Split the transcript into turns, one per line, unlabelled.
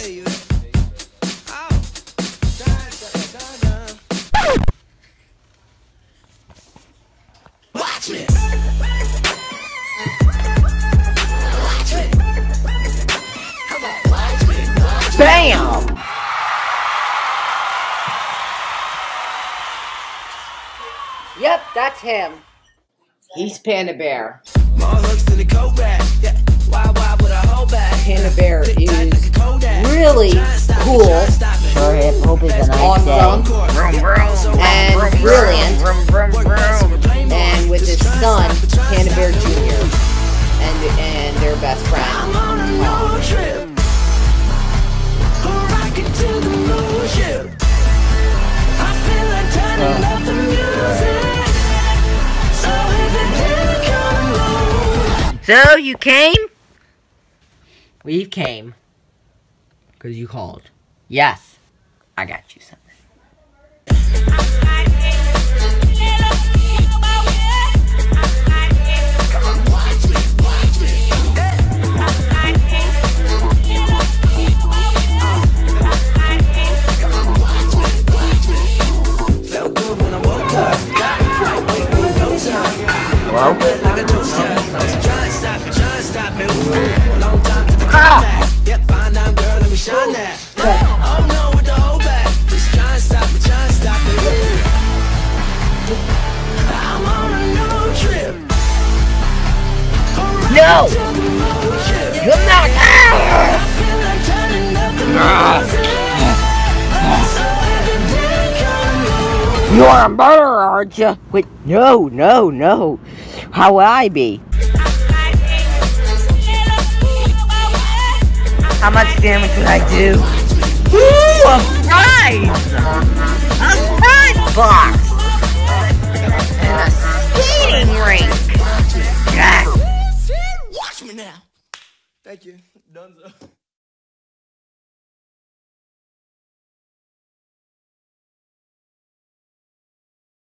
Oh.
BAM! Yep, that's him. He's Panda Bear. Really
Try and stop it,
cool.
try and stop it.
Sure hip hope is a nice
Awesome.
day.
and brilliant, and with his son, Panda Bear Jr. and and their best friend.
on a road trip. A rocket to the moon ship. I feel like turning oh. up the music. So if it didn't come along,
So you came?
We came because you called. Yes, I got you something.
felt good ah! No.
You're not! You're a murderer, aren't you? Wait, no, no, no. How would I be? How much damage would I do? Ooh, a prize! A prize box! And a skating rink! Yes!
Watch me now. Thank you. Dunzo.